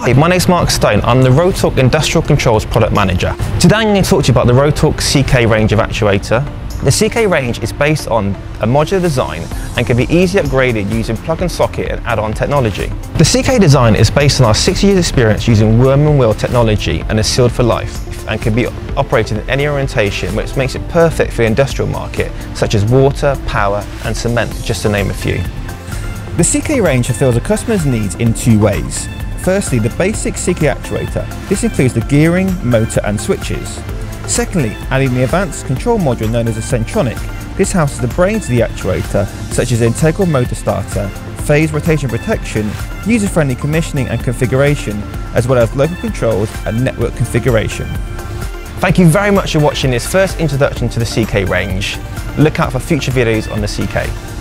Hi, my name's Mark Stone. I'm the Rotork Industrial Controls Product Manager. Today I'm going to talk to you about the Rotork CK range of actuator. The CK range is based on a modular design and can be easily upgraded using plug and socket and add-on technology. The CK design is based on our 60 years experience using worm and wheel technology and is sealed for life and can be operated in any orientation which makes it perfect for the industrial market such as water, power and cement just to name a few. The CK range fulfills a customer's needs in two ways. Firstly, the basic CK actuator. This includes the gearing, motor and switches. Secondly, adding the advanced control module known as a Centronik. This houses the brains of the actuator, such as integral motor starter, phase rotation protection, user-friendly commissioning and configuration, as well as local controls and network configuration. Thank you very much for watching this first introduction to the CK range. Look out for future videos on the CK.